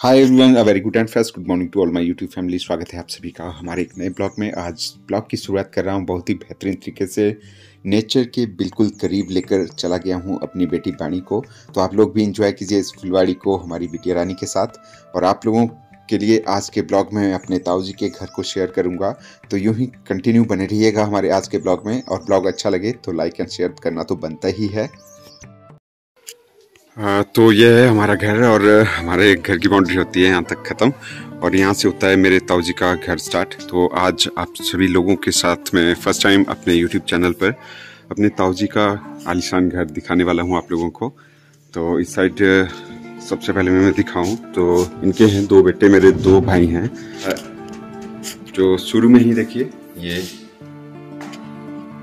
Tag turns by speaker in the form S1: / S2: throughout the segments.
S1: Hi everyone a very good and first good morning to all my YouTube family स्वागत है आप सभी का हमारे एक नए ब्लॉग में आज ब्लॉग की शुरुआत कर रहा हूँ बहुत ही बेहतरीन तरीके से नेचर के बिल्कुल करीब लेकर चला गया हूँ अपनी बेटी बाणी को तो आप लोग भी इंजॉय कीजिए इस फुलवाड़ी को हमारी बेटी रानी के साथ और आप लोगों के लिए आज के ब्लॉग में अपने ताऊ जी के घर को शेयर करूँगा तो यूँ ही कंटिन्यू बने रहिएगा हमारे आज के ब्लॉग में और ब्लॉग अच्छा लगे तो लाइक एंड शेयर करना तो बनता ही है तो ये है हमारा घर और हमारे घर की बाउंड्री होती है यहाँ तक ख़त्म। और यहाँ से होता है मेरे ताऊ जी का घर स्टार्ट तो आज आप सभी लोगों के साथ मैं फ़र्स्ट टाइम अपने यूट्यूब चैनल पर अपने ताऊ जी का आलिशान घर दिखाने वाला हूँ आप लोगों को। तो इस साइड सबसे पहले मैं दिखाऊँ तो इनके हैं दो बेटे, मेरे दो भाई हैं। जो शुरू में ही देखिए, ये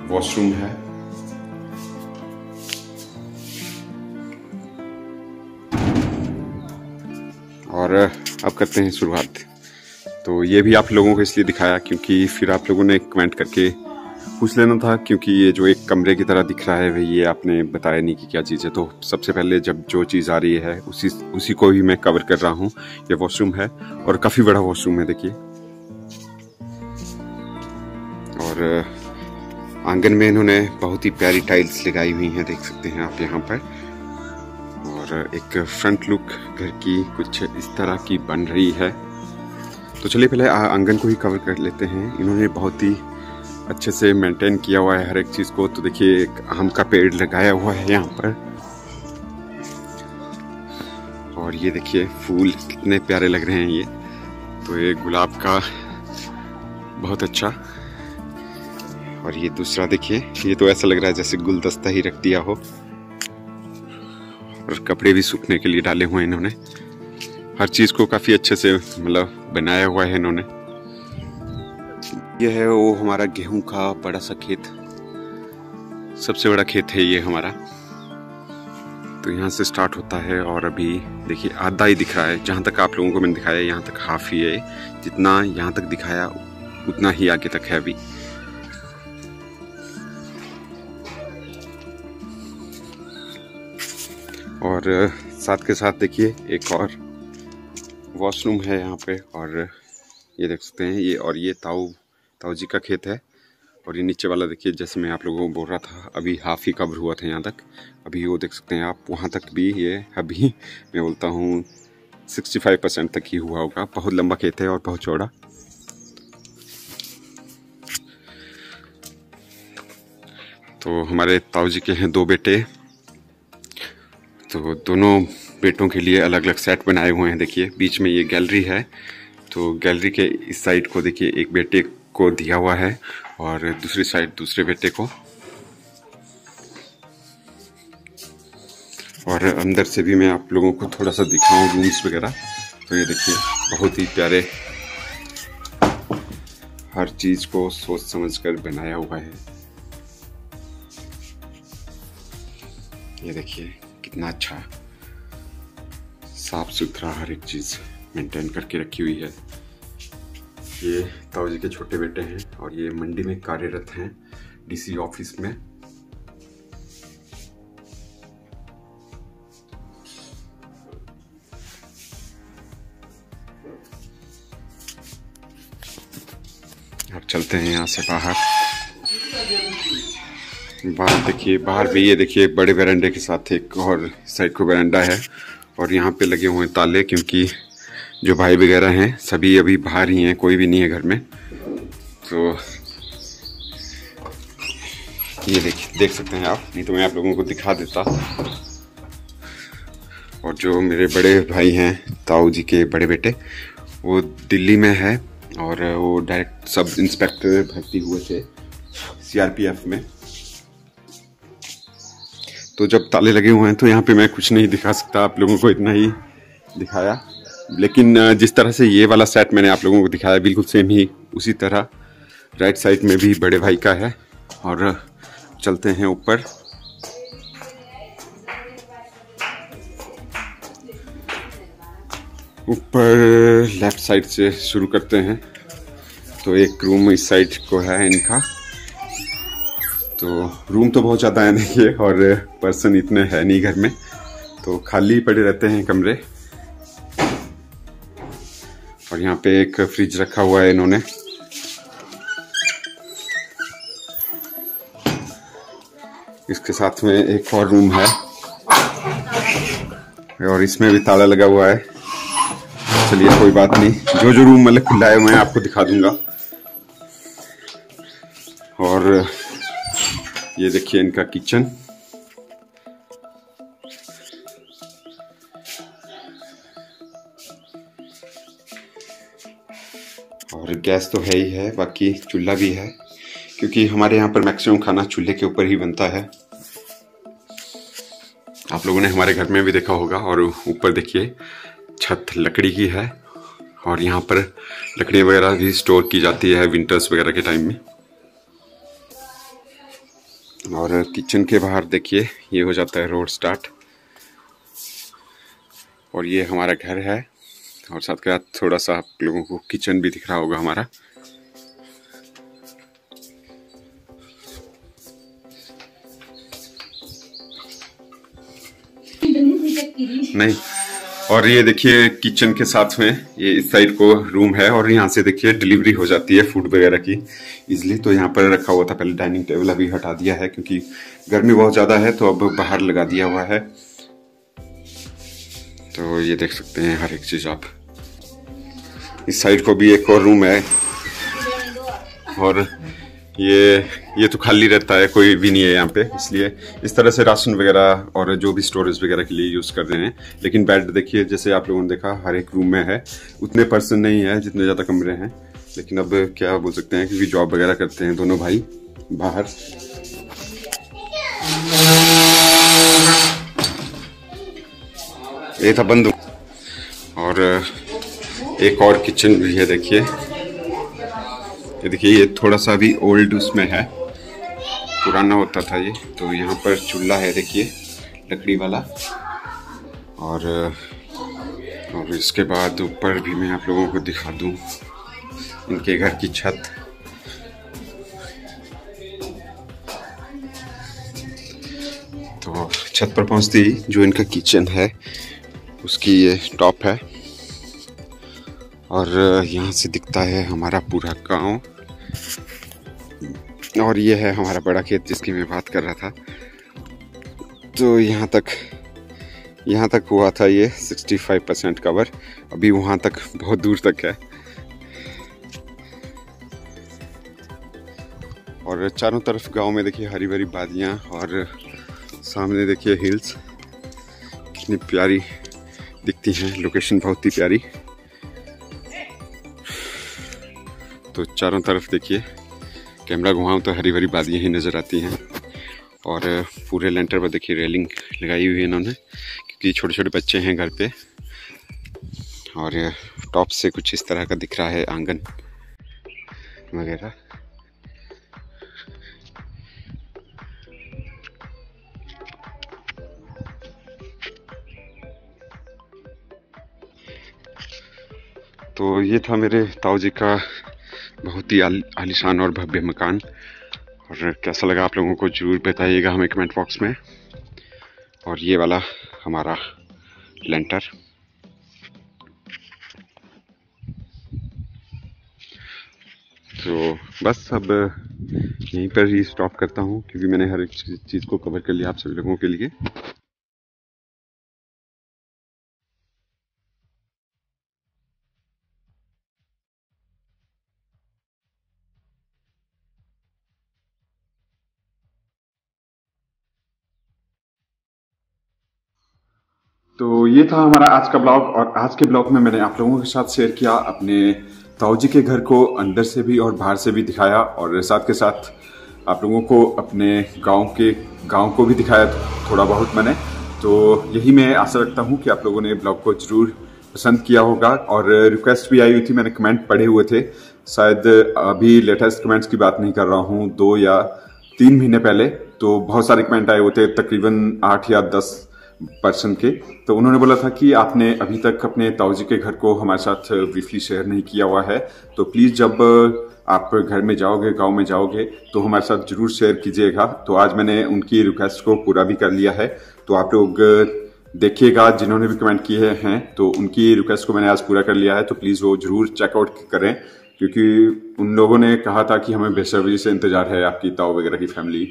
S1: वॉशरूम है। और अब करते हैं शुरुआत। तो ये भी आप लोगों को इसलिए दिखाया क्योंकि फिर आप लोगों ने कमेंट करके पूछ लेना था क्योंकि ये जो एक कमरे की तरह दिख रहा है भाई ये आपने बताया नहीं कि क्या चीज़ है। तो सबसे पहले जब जो चीज़ आ रही है, उसी उसी को ही मैं कवर कर रहा हूँ। ये वॉशरूम है और काफ़ी बड़ा वॉशरूम है, देखिए। और आँगन में इन्होंने बहुत ही प्यारी टाइल्स लगाई हुई हैं, देख सकते हैं आप यहाँ पर। एक फ्रंट लुक घर की कुछ इस तरह की बन रही है। तो चलिए पहले आँगन को ही कवर कर लेते हैं। इन्होंने बहुत ही अच्छे से मेंटेन किया हुआ है हर एक चीज़ को। तो देखिए, एक आम का पेड़ लगाया हुआ है यहाँ पर। और ये देखिए, फूल कितने प्यारे लग रहे हैं ये। तो ये गुलाब का बहुत अच्छा। और ये दूसरा देखिए, ये तो ऐसा लग रहा है जैसे गुलदस्ता ही रख दिया हो। और कपड़े भी सूखने के लिए डाले हुए हैं इन्होंने। हर चीज़ को काफ़ी अच्छे से मतलब बनाया हुआ है इन्होंने। यह है वो हमारा गेहूँ का बड़ा सा खेत। सबसे बड़ा खेत है ये हमारा। तो यहाँ से स्टार्ट होता है और अभी, देखिए, आधा ही दिख रहा है। जहाँ तक आप लोगों को मैंने दिखाया, यहाँ तक हाफ़ ही है। जितना यहाँ तक दिखाया, उतना ही आगे तक है अभी। और साथ के साथ देखिए एक और वॉशरूम है यहाँ पे और ये देख सकते हैं ये और ये ताऊ ताऊ जी का खेत है और ये नीचे वाला देखिए जैसे मैं आप लोगों को बोल रहा था अभी हाफ़ ही कवर हुआ था यहाँ तक। अभी वो देख सकते हैं आप, वहाँ तक भी ये अभी मैं बोलता हूँ 65 परसेंट तक ही हुआ होगा। बहुत लंबा खेत है और बहुत चौड़ा। तो हमारे ताऊ जी के हैं दो बेटे तो दोनों बेटों के लिए अलग अलग सेट बनाए हुए हैं, देखिए। बीच में ये गैलरी है तो गैलरी के इस साइड को देखिए, एक बेटे को दिया हुआ है और दूसरी साइड दूसरे बेटे को। और अंदर से भी मैं आप लोगों को थोड़ा सा दिखाऊँ रूम्स वगैरह। तो ये देखिए, बहुत ही प्यारे हर चीज़ को सोच समझ कर बनाया हुआ है। ये देखिए। कितना अच्छा साफ़ सुथरा हर एक चीज़ मेंटेन करके रखी हुई है। ये ताऊ जी के छोटे बेटे हैं और ये मंडी में कार्यरत हैं डीसी ऑफ़िस में। चलते हैं यहाँ से बाहर। बाहर देखिए, बाहर भी ये देखिए बड़े बरंडे के साथ एक और साइड को बरंडा है और यहाँ पे लगे हुए ताले क्योंकि जो भाई वगैरह हैं, सभी अभी बाहर ही हैं, कोई भी नहीं है घर में। तो ये देखिए देख सकते हैं आप, नहीं तो मैं आप लोगों को दिखा देता। और जो मेरे बड़े भाई हैं, ताऊ जी के बड़े बेटे, वो दिल्ली में है और वो डायरेक्ट सब इंस्पेक्टर भर्ती हुए थे सीआरपीएफ में। तो जब ताले लगे हुए हैं तो यहाँ पे मैं कुछ नहीं दिखा सकता। आप लोगों को इतना ही दिखाया। लेकिन जिस तरह से ये वाला सेट मैंने आप लोगों को दिखाया, बिल्कुल सेम ही उसी तरह। राइट साइड में भी बड़े भाई का है। और चलते हैं ऊपर। ऊपर लेफ़्ट साइड से शुरू करते हैं। तो एक रूम इस साइड को है इनका। तो रूम तो बहुत ज़्यादा है देखिए और पर्सन इतने है नहीं घर में। तो खाली पड़े रहते हैं कमरे। और यहाँ पे एक फ्रिज रखा हुआ है इन्होंने। इसके साथ में एक और रूम है। और इसमें भी ताला लगा हुआ है। चलिए, कोई बात नहीं। जो जो रूम मतलब खुला है, मैं आपको दिखा दूँगा। और ये देखिए इनका किचन। और गैस तो है ही है, बाकी चूल्हा भी है, क्योंकि हमारे यहाँ पर मैक्सिमम खाना चूल्हे के ऊपर ही बनता है। आप लोगों ने हमारे घर में भी देखा होगा, और ऊपर देखिए, छत लकड़ी की है, और यहाँ पर लकड़ी वगैरह भी स्टोर की जाती है विंटर्स वगैरह के टाइम में। और किचन के बाहर देखिए ये हो जाता है रोड स्टार्ट। और ये हमारा घर है और साथ के साथ थोड़ा सा आप लोगों को किचन भी दिख रहा होगा हमारा। नहीं। और ये देखिए किचन के साथ में ये इस साइड को रूम है और यहाँ से देखिए डिलीवरी हो जाती है फ़ूड वगैरह की। इजली तो यहाँ पर रखा हुआ था, पहले डाइनिंग टेबल अभी हटा दिया है क्योंकि गर्मी बहुत ज़्यादा है तो अब बाहर लगा दिया हुआ है। तो ये देख सकते हैं हर एक चीज़ आप। इस साइड को भी एक और रूम है। और ये ये तो खाली रहता है, कोई भी नहीं है यहाँ पे, इसलिए इस तरह से राशन वगैरह और जो भी स्टोरेज वगैरह के लिए यूज़ कर रहे हैं। लेकिन बेड देखिए, जैसे आप लोगों ने देखा, हर एक रूम में है, उतने पर्सन नहीं है जितने ज़्यादा कमरे हैं। लेकिन अब क्या बोल सकते हैं, क्योंकि जॉब वगैरह करते हैं दोनों भाई, बाहर। ये था बंद। और एक और किचन भी है, देखिए। ये देखिए, ये थोड़ा सा भी ओल्ड उसमें है। पुराना होता था ये। तो यहाँ पर चूल्हा है, देखिए, लकड़ी वाला। और और इसके बाद ऊपर भी मैं आप लोगों को दिखा दूँ, इनके घर की छत। तो छत पर पहुँचती जो इनका किचन है, उसकी ये टॉप है। और यहाँ से दिखता है हमारा पूरा गाँव। और ये है हमारा बड़ा खेत जिसकी मैं बात कर रहा था। तो यहाँ तक यहाँ तक हुआ था ये 65 परसेंट कवर अभी वहाँ तक बहुत दूर तक है। और चारों तरफ़ गाँव में देखिए हरी भरी वादियाँ और सामने देखिए हिल्स कितनी प्यारी दिखती हैं। लोकेशन बहुत ही प्यारी। तो चारों तरफ़ देखिए। कैमरा घुमाऊँ तो हरी भरी बादियाँ ही नज़र आती हैं। और पूरे लेंटर पर देखिए रेलिंग लगाई हुई है इन्होंने, क्योंकि छोटे छोटे बच्चे हैं घर पे। और टॉप से कुछ इस तरह का दिख रहा है आँगन वगैरह। तो ये था मेरे ताऊ जी का बहुत ही आलिशान और भव्य मकान। और कैसा लगा आप लोगों को ज़रूर बताइएगा हमें कमेंट बॉक्स में। और ये वाला हमारा लेंटर। तो बस अब यहीं पर ही स्टॉप करता हूँ, क्योंकि मैंने हर एक चीज़ को कवर कर लिया आप सभी लोगों के लिए। तो ये था हमारा आज का ब्लॉग और आज के ब्लॉग में मैंने आप लोगों के साथ शेयर किया, अपने ताऊजी के घर को अंदर से भी और बाहर से भी दिखाया और साथ के साथ आप लोगों को अपने गाँव के, गाँव को भी दिखाया थोड़ा बहुत मैंने। तो यही मैं आशा रखता हूँ कि आप लोगों ने ब्लॉग को ज़रूर पसंद किया होगा और रिक्वेस्ट भी आई हुई थी, मैंने कमेंट पढ़े हुए थे। शायद अभी लेटेस्ट कमेंट्स की बात नहीं कर रहा हूँ, दो या तीन महीने पहले तो बहुत सारे कमेंट आए हुए थे, तकरीबन आठ या दस पर्सन के। तो उन्होंने बोला था कि आपने अभी तक अपने ताऊजी के घर को हमारे साथ ब्रीफली शेयर नहीं किया हुआ है। तो प्लीज़ जब आप घर में जाओगे, गाँव में जाओगे तो हमारे साथ ज़रूर शेयर कीजिएगा। तो आज मैंने उनकी रिक्वेस्ट को पूरा भी कर लिया है। तो आप लोग देखिएगा, जिन्होंने भी कमेंट किए हैं तो उनकी रिक्वेस्ट को मैंने आज पूरा कर लिया है। तो प्लीज़ वो ज़रूर चेकआउट करें, क्योंकि उन लोगों ने कहा था कि हमें बेसब्री से इंतज़ार है आपकी ताऊ वगैरह की फैमिली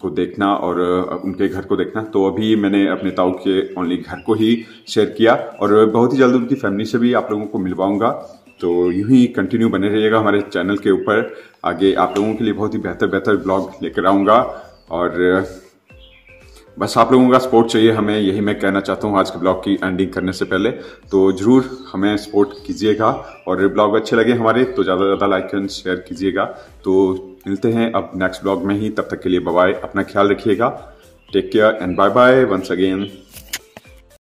S1: को देखना और उनके घर को देखना। तो अभी मैंने अपने ताऊ के ओनली घर को ही शेयर किया और बहुत ही जल्द उनकी फैमिली से भी आप लोगों को मिलवाऊँगा। तो यूँ ही कंटिन्यू बने रहिएगा हमारे चैनल के ऊपर। आगे आप लोगों के लिए बहुत ही बेहतर बेहतर ब्लॉग लेकर आऊँगा। और, बस आप लोगों का सपोर्ट चाहिए हमें, यही मैं कहना चाहता हूँ आज के ब्लॉग की एंडिंग करने से पहले। तो ज़रूर हमें सपोर्ट कीजिएगा और ब्लॉग अच्छे लगे हमारे तो ज़्यादा से ज़्यादा लाइक एंड शेयर कीजिएगा। तो मिलते हैं अब नेक्स्ट ब्लॉग में ही, तब तक के लिए बाय अपना ख्याल रखिएगा। Take care and bye bye once again